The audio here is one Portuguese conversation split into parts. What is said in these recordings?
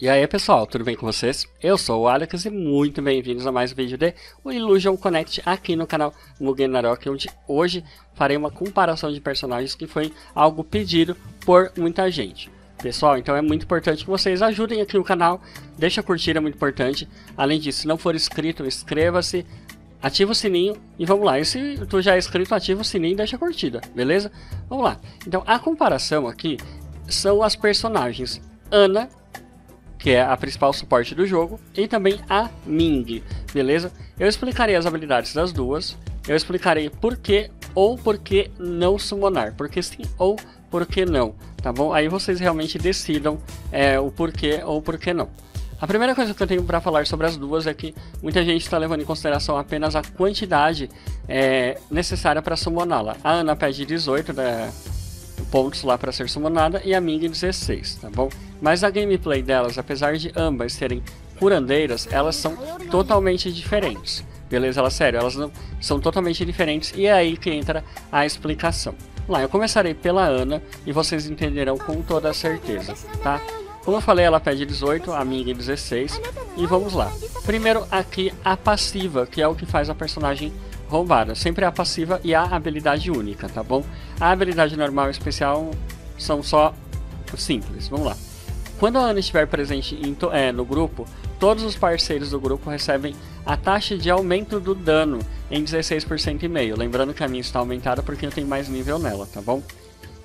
E aí pessoal, tudo bem com vocês? Eu sou o Alex e muito bem-vindos a mais um vídeo de o Illusion Connect aqui no canal Mugen Narok, onde hoje farei uma comparação de personagens que foi algo pedido por muita gente. Pessoal, então é muito importante que vocês ajudem aqui o canal, deixa curtida, é muito importante. Além disso, se não for inscrito, inscreva-se, ativa o sininho e vamos lá. E se tu já é inscrito, ativa o sininho e deixa a curtida, beleza? Vamos lá. Então a comparação aqui são as personagens Ana que é a principal suporte do jogo, e também a Ming, beleza? Eu explicarei as habilidades das duas, eu explicarei por que ou por que não summonar, porque sim ou por que não, tá bom? Aí vocês realmente decidam é, o porquê ou por que não. A primeira coisa que eu tenho para falar sobre as duas é que muita gente está levando em consideração apenas a quantidade é, necessária para summoná-la. A Ana pede 18 né, pontos lá para ser summonada e a Ming 16, tá bom? Mas a gameplay delas, apesar de ambas serem curandeiras, elas são totalmente diferentes. Beleza? Elas, sério, elas não, são totalmente diferentes e é aí que entra a explicação. Lá, eu começarei pela Ana e vocês entenderão com toda certeza, tá? Como eu falei, ela pede 18, a Ming 16 e vamos lá. Primeiro aqui a passiva, que é o que faz a personagem roubada. Sempre a passiva e a habilidade única, tá bom? A habilidade normal e especial são só simples. Vamos lá. Quando a Ana estiver presente é, no grupo, todos os parceiros do grupo recebem a taxa de aumento do dano em 16% e meio. Lembrando que a minha está aumentada porque eu tenho mais nível nela, tá bom?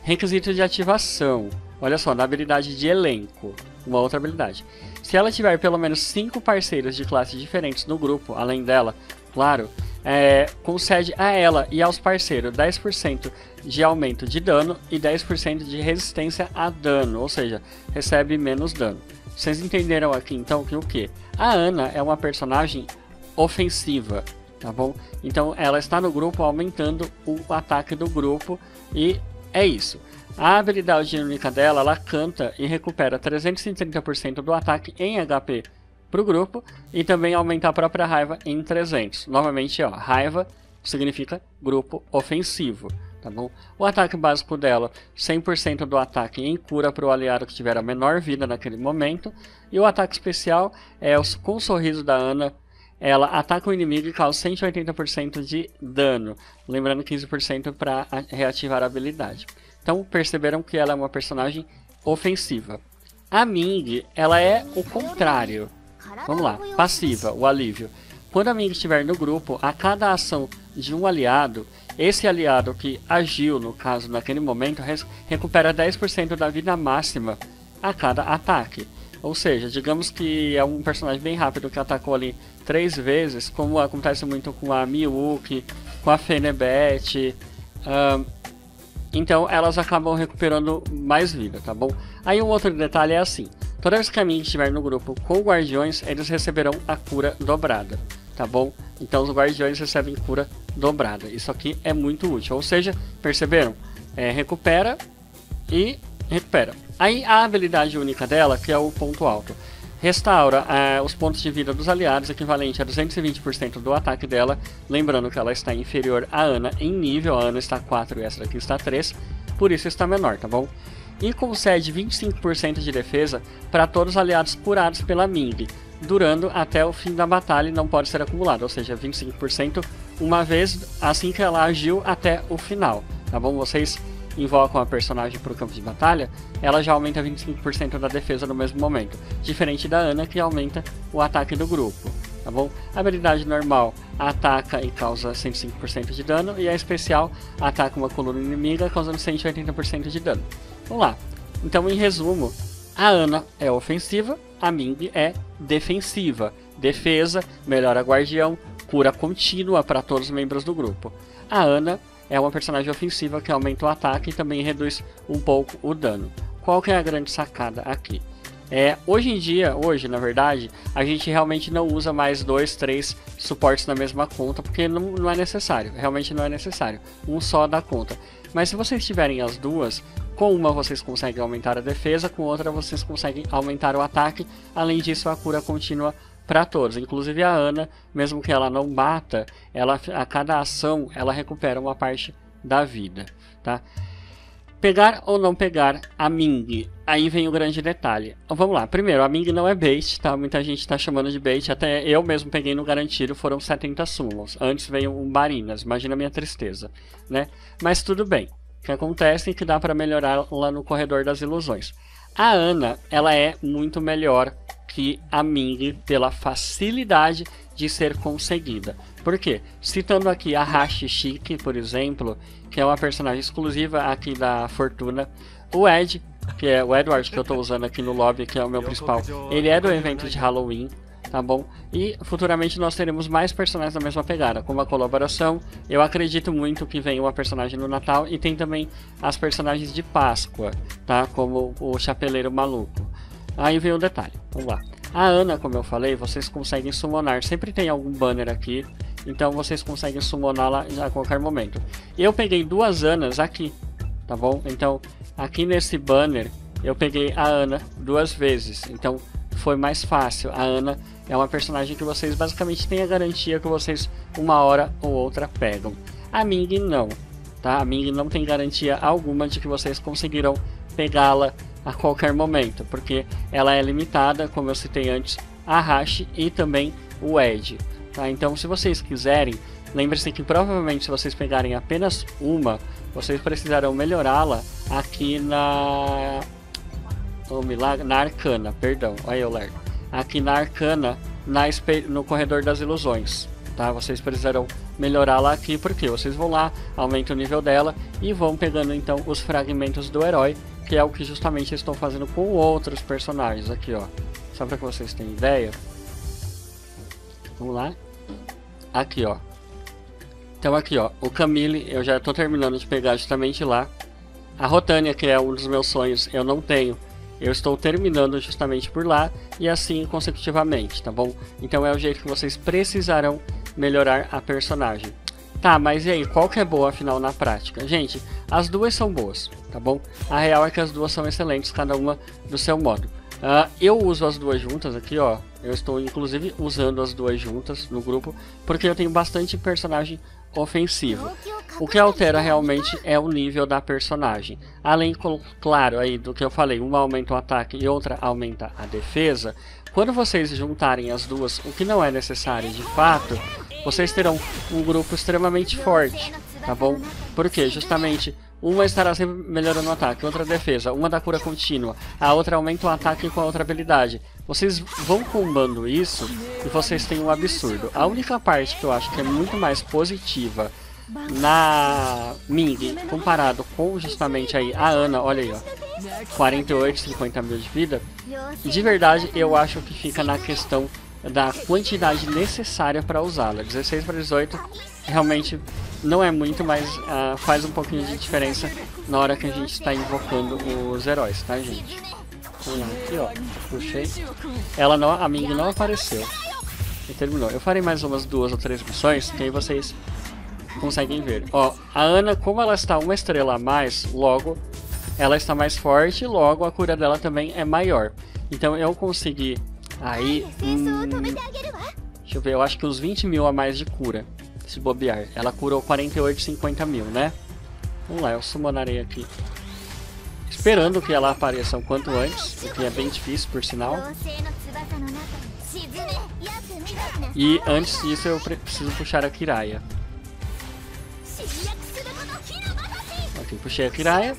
Requisito de ativação. Olha só, na habilidade de elenco, uma outra habilidade. Se ela tiver pelo menos 5 parceiros de classes diferentes no grupo, além dela, claro, é, concede a ela e aos parceiros 10% de aumento de dano e 10% de resistência a dano, ou seja, recebe menos dano. Vocês entenderam aqui então que o que? A Ana é uma personagem ofensiva, tá bom? Então ela está no grupo aumentando o ataque do grupo e é isso. A habilidade única dela, ela canta e recupera 330% do ataque em HP para o grupo e também aumentar a própria raiva em 300. Novamente, ó, raiva significa grupo ofensivo. Tá bom? O ataque básico dela, 100% do ataque em cura para o aliado que tiver a menor vida naquele momento. E o ataque especial é com o sorriso da Ana. Ela ataca o inimigo e causa 180% de dano, lembrando 15% para reativar a habilidade. Então perceberam que ela é uma personagem ofensiva. A Ming, ela é o contrário. Vamos lá, passiva, o alívio. Quando a Ming estiver no grupo, a cada ação de um aliado, esse aliado que agiu, no caso, naquele momento, recupera 10% da vida máxima a cada ataque. Ou seja, digamos que é um personagem bem rápido que atacou ali três vezes, como acontece muito com a Miyuki, com a Fenebet. Um, então elas acabam recuperando mais vida, tá bom? Aí um outro detalhe é assim: Toda vez que a estiver no grupo com guardiões, eles receberão a cura dobrada, tá bom? Então os guardiões recebem cura dobrada. Isso aqui é muito útil. Ou seja, perceberam? É, recupera e recupera. Aí a habilidade única dela, que é o ponto alto, restaura é, os pontos de vida dos aliados, equivalente a 220% do ataque dela. Lembrando que ela está inferior a Ana em nível, a Ana está 4 e essa daqui está 3, por isso está menor, tá bom? E concede 25% de defesa para todos os aliados curados pela Ming, durando até o fim da batalha e não pode ser acumulado, ou seja, 25% uma vez assim que ela agiu até o final, tá bom? Vocês invocam a personagem para o campo de batalha, ela já aumenta 25% da defesa no mesmo momento, diferente da Ana que aumenta o ataque do grupo, tá bom? A habilidade normal ataca e causa 105% de dano, e a especial ataca uma coluna inimiga causando 180% de dano. Vamos lá. Então, em resumo, a Ana é ofensiva, a Ming é defensiva. Defesa, melhora guardião, cura contínua para todos os membros do grupo. A Ana é uma personagem ofensiva que aumenta o ataque e também reduz um pouco o dano. Qual que é a grande sacada aqui? É, hoje em dia, hoje na verdade, a gente realmente não usa mais dois, três suportes na mesma conta porque não, não é necessário, realmente não é necessário. Um só dá conta. Mas se vocês tiverem as duas, com uma vocês conseguem aumentar a defesa, com outra vocês conseguem aumentar o ataque. Além disso, a cura contínua para todos, inclusive a Ana, mesmo que ela não bata, ela a cada ação ela recupera uma parte da vida, tá? Pegar ou não pegar a Ming? Aí vem o grande detalhe. Então, vamos lá. Primeiro, a Ming não é bait, tá? Muita gente está chamando de bait. Até eu mesmo peguei no garantido, foram 70 summons. Antes veio um Barinas. Imagina a minha tristeza, né? Mas tudo bem. O que acontece é que dá para melhorar lá no corredor das ilusões. A Ana, ela é muito melhor que a Ming pela facilidade de ser conseguida. Por quê? Citando aqui a Hashi Shiki, por exemplo, que é uma personagem exclusiva aqui da Fortuna. O Ed, que é o Edward que eu estou usando aqui no lobby, que é o meu principal, ele é do evento de Halloween, tá bom? E futuramente nós teremos mais personagens da mesma pegada, com uma colaboração. Eu acredito muito que venha uma personagem no Natal e tem também as personagens de Páscoa, tá? Como o Chapeleiro Maluco. Aí vem o detalhe, vamos lá. A Ana, como eu falei, vocês conseguem summonar. Sempre tem algum banner aqui, então vocês conseguem summoná-la a qualquer momento. Eu peguei duas Anas aqui, tá bom? Então, aqui nesse banner, eu peguei a Ana duas vezes. Então, foi mais fácil. A Ana é uma personagem que vocês basicamente têm a garantia que vocês uma hora ou outra pegam. A Ming não, tá? A Ming não tem garantia alguma de que vocês conseguirão pegá-la a qualquer momento, porque ela é limitada, como eu citei antes, a hash e também o edge. Tá? Então, se vocês quiserem, lembre-se que provavelmente se vocês pegarem apenas uma, vocês precisarão melhorá-la aqui na na Arcana, perdão, aí eu lerdo. Aqui na Arcana, na, no corredor das ilusões. Tá? Vocês precisarão melhorá-la aqui porque vocês vão lá, aumentam o nível dela e vão pegando então os fragmentos do herói que é o que justamente estou fazendo com outros personagens aqui, ó. Só para que vocês tenham ideia. Vamos lá. Aqui, ó. Então aqui, ó, o Camille, eu já estou terminando de pegar justamente lá. A Rotânia, que é um dos meus sonhos, eu não tenho. Eu estou terminando justamente por lá e assim consecutivamente, tá bom? Então é o jeito que vocês precisarão melhorar a personagem. Tá, mas e aí, qual que é boa afinal na prática? Gente, as duas são boas, tá bom? A real é que as duas são excelentes, cada uma do seu modo. Uh, eu uso as duas juntas aqui, ó. Eu estou inclusive usando as duas juntas no grupo, porque eu tenho bastante personagem ofensivo. O que altera realmente é o nível da personagem. Além, claro, aí do que eu falei, uma aumenta o ataque e outra aumenta a defesa. Quando vocês juntarem as duas, o que não é necessário de fato, vocês terão um grupo extremamente forte, tá bom? Porque justamente uma estará sempre melhorando o ataque, outra a defesa, uma da cura contínua, a outra aumenta o ataque com a outra habilidade. Vocês vão combando isso e vocês têm um absurdo. A única parte que eu acho que é muito mais positiva na Ming comparado com justamente aí a Ana, olha aí, ó, 48, 50 mil de vida, de verdade eu acho que fica na questão da quantidade necessária para usá-la. 16 para 18 realmente não é muito, mas uh, faz um pouquinho de diferença na hora que a gente está invocando os heróis, tá gente? Vamos lá, aqui ó, puxei. Ela não, a Ming não apareceu. E terminou. Eu farei mais umas duas ou três missões, que aí vocês conseguem ver. Ó, a Ana, como ela está uma estrela a mais, logo ela está mais forte, logo a cura dela também é maior. Então eu consegui Aí, hum, deixa eu ver, eu acho que uns 20 mil a mais de cura, se bobear. Ela curou 48, 50 mil, né? Vamos lá, eu summonarei aqui. Esperando que ela apareça o quanto antes, o que é bem difícil, por sinal. E antes disso eu preciso puxar a Kiraya. Ok, puxei a Kiraya.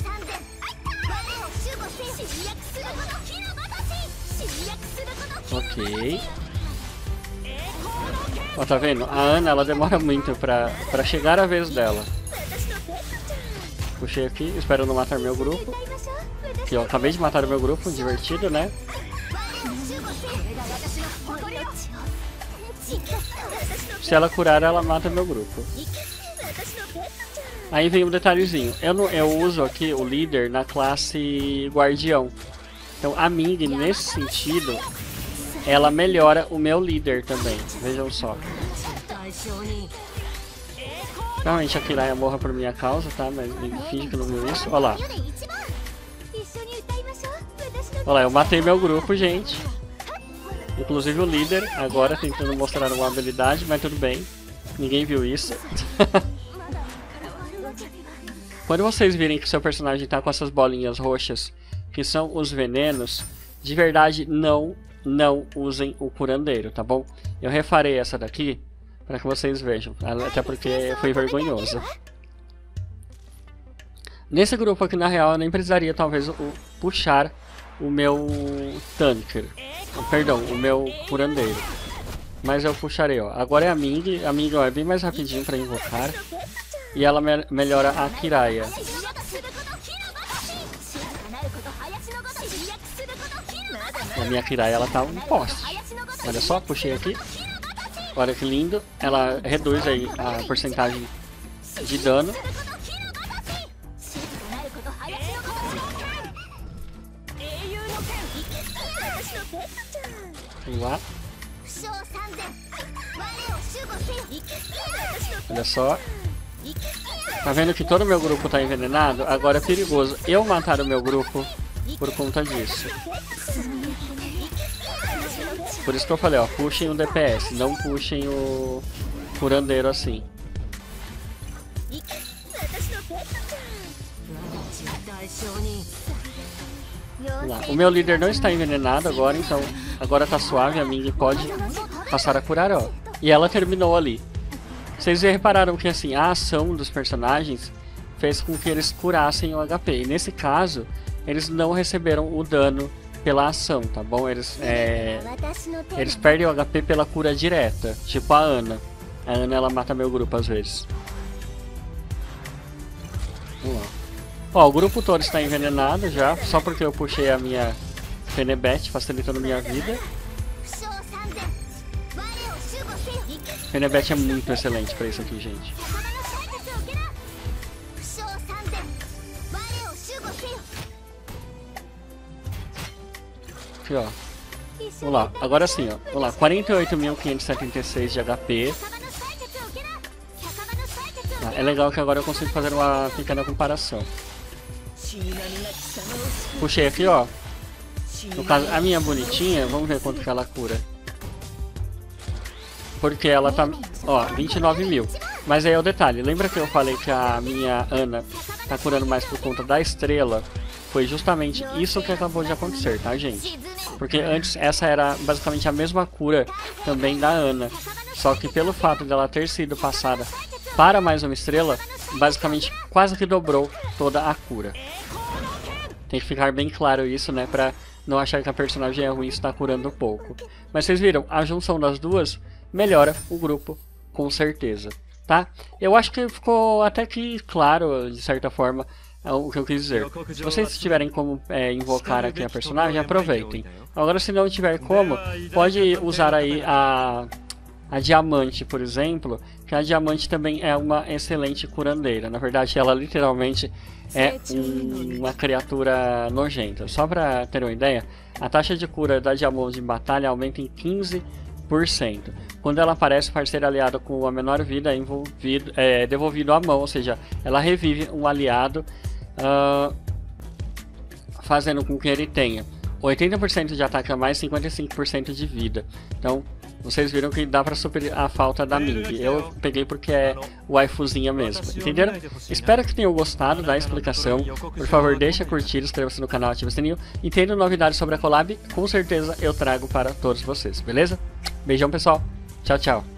Ok. Ó, tá vendo? A Ana, ela demora muito pra, pra chegar a vez dela. Puxei aqui, espero não matar meu grupo. Aqui, ó, acabei de matar o meu grupo, divertido, né? Se ela curar, ela mata meu grupo. Aí vem um detalhezinho. Eu, não, eu uso aqui o líder na classe guardião. Então a Ming, nesse sentido, ela melhora o meu líder também. Vejam só. Realmente a Kiraya morra por minha causa, tá? Mas finge que não viu isso. Olha lá. Olha lá, eu matei meu grupo, gente. Inclusive o líder, agora tentando mostrar uma habilidade, mas tudo bem. Ninguém viu isso. Quando vocês virem que seu personagem está com essas bolinhas roxas, que são os venenos, de verdade não, não usem o curandeiro, tá bom? Eu refarei essa daqui para que vocês vejam, até porque foi vergonhoso. Nesse grupo aqui, na real, eu nem precisaria, talvez, puxar o meu tanker. Perdão, o meu curandeiro. Mas eu puxarei, ó. Agora é a Ming. A Ming ó, é bem mais rapidinho para invocar. E ela me melhora a Kiraya. A minha Kiraya, ela tá um poste. Olha só, puxei aqui. Olha que lindo. Ela reduz aí a porcentagem de dano. Vamos lá. Olha só. Tá vendo que todo o meu grupo tá envenenado? Agora é perigoso eu matar o meu grupo por conta disso. Por isso que eu falei, ó, puxem o DPS, não puxem o curandeiro assim. O meu líder não está envenenado agora, então agora tá suave, a Ming pode passar a curar, ó. E ela terminou ali. Vocês repararam que assim, a ação dos personagens fez com que eles curassem o HP. E nesse caso, eles não receberam o dano pela ação, tá bom? Eles, é, eles perdem o HP pela cura direta, tipo a Ana. A Ana ela mata meu grupo às vezes. Vamos lá. Ó, o grupo todo está envenenado já, só porque eu puxei a minha Fenebet, facilitando minha vida. Fenebet é muito excelente para isso aqui, gente. Aqui, ó. Vamos lá, agora sim, ó. Vamos lá, 48.576 de HP. Ah, é legal que agora eu consigo fazer uma pequena comparação. Puxei aqui, ó. No caso, a minha bonitinha, vamos ver quanto que ela cura. Porque ela tá, ó, 29 mil. Mas aí é o detalhe, lembra que eu falei que a minha Ana tá curando mais por conta da estrela? Foi justamente isso que acabou de acontecer, tá, gente? Porque antes essa era basicamente a mesma cura também da Ana. Só que pelo fato dela ter sido passada para mais uma estrela, basicamente quase que dobrou toda a cura. Tem que ficar bem claro isso, né? Pra não achar que a personagem é ruim e está curando pouco. Mas vocês viram, a junção das duas melhora o grupo, com certeza. Tá? Eu acho que ficou até que claro, de certa forma, o que eu quis dizer. Se vocês tiverem como é, invocar aqui a personagem, aproveitem. Agora, se não tiver como, pode usar aí a a diamante, por exemplo, que a diamante também é uma excelente curandeira. Na verdade, ela literalmente é um, uma criatura nojenta. Só para ter uma ideia, a taxa de cura da diamante em batalha aumenta em 15%. Quando ela aparece, o parceiro aliado com a menor vida é, envolvido, é devolvido à mão, ou seja, ela revive um aliado, uh, fazendo com que ele tenha 80% de ataque a mais 55% de vida. Então, vocês viram que dá pra superar a falta da Ming. Eu peguei porque é waifuzinha mesmo, entenderam? Espero que tenham gostado da explicação. Por favor, deixa curtir, inscreva-se no canal, ative o sininho. E tendo novidades sobre a collab, com certeza eu trago para todos vocês, beleza? Beijão, pessoal. Tchau, tchau.